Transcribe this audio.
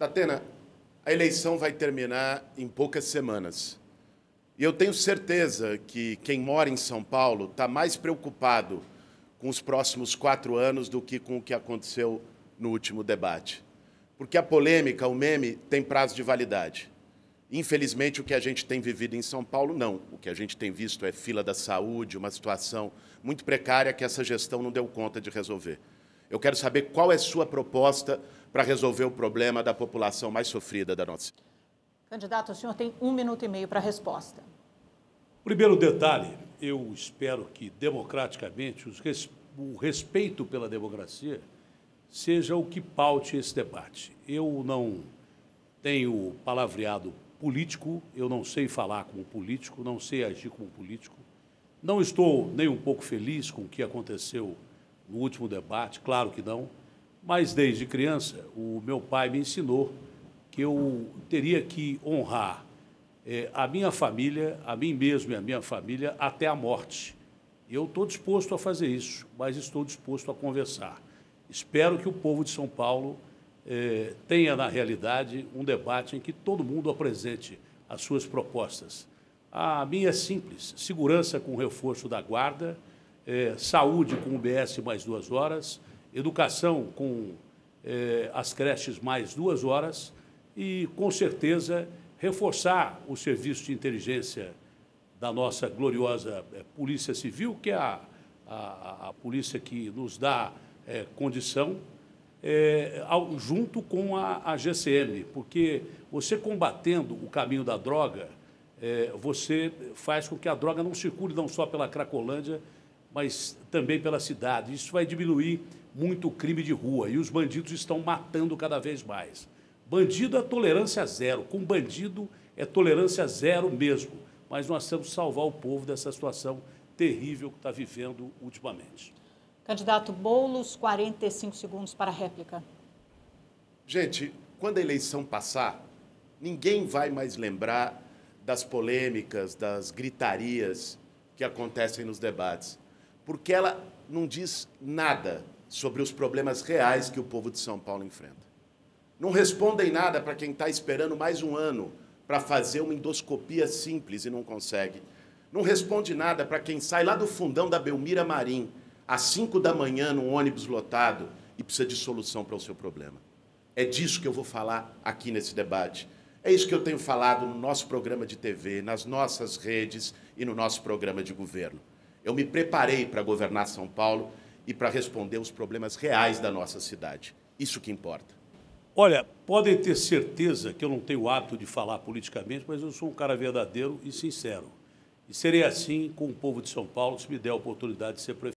Datena, a eleição vai terminar em poucas semanas. E eu tenho certeza que quem mora em São Paulo está mais preocupado com os próximos quatro anos do que com o que aconteceu no último debate. Porque a polêmica, o meme, tem prazo de validade. Infelizmente, o que a gente tem vivido em São Paulo, não. O que a gente tem visto é fila da saúde, uma situação muito precária que essa gestão não deu conta de resolver. Eu quero saber qual é a sua proposta para resolver o problema da população mais sofrida da nossa cidade. Candidato, o senhor tem um minuto e meio para a resposta. Primeiro detalhe, eu espero que democraticamente o respeito pela democracia seja o que paute esse debate. Eu não tenho palavreado político, eu não sei falar como político, não sei agir como político. Não estou nem um pouco feliz com o que aconteceu no último debate, claro que não, mas desde criança o meu pai me ensinou que eu teria que honrar é, a minha família, a mim mesmo e a minha família até a morte. Eu estou disposto a fazer isso, mas estou disposto a conversar. Espero que o povo de São Paulo é, tenha, na realidade, um debate em que todo mundo apresente as suas propostas. A minha é simples: segurança com reforço da guarda, é, saúde com o BS mais duas horas, educação com é, as creches mais duas horas e, com certeza, reforçar o serviço de inteligência da nossa gloriosa é, Polícia Civil, que é a, a, a polícia que nos dá é, condição, ao, junto com a, a, GCM, porque você combatendo o caminho da droga, você faz com que a droga não circule não só pela Cracolândia, mas também pela cidade. Isso vai diminuir muito o crime de rua e os bandidos estão matando cada vez mais. Bandido é tolerância zero, com bandido é tolerância zero mesmo. Mas nós temos que salvar o povo dessa situação terrível que está vivendo ultimamente. Candidato Boulos, 45 segundos para a réplica. Gente, quando a eleição passar, ninguém vai mais lembrar das polêmicas, das gritarias que acontecem nos debates porque ela não diz nada sobre os problemas reais que o povo de São Paulo enfrenta. Não respondem nada para quem está esperando mais um ano para fazer uma endoscopia simples e não consegue. Não responde nada para quem sai lá do fundão da Belmira Marim, às 5 da manhã, num ônibus lotado, e precisa de solução para o seu problema. É disso que eu vou falar aqui nesse debate. É isso que eu tenho falado no nosso programa de TV, nas nossas redes e no nosso programa de governo. Eu me preparei para governar São Paulo e para responder os problemas reais da nossa cidade. Isso que importa. Olha, podem ter certeza que eu não tenho o hábito de falar politicamente, mas eu sou um cara verdadeiro e sincero. E serei assim com o povo de São Paulo se me der a oportunidade de ser prefeito.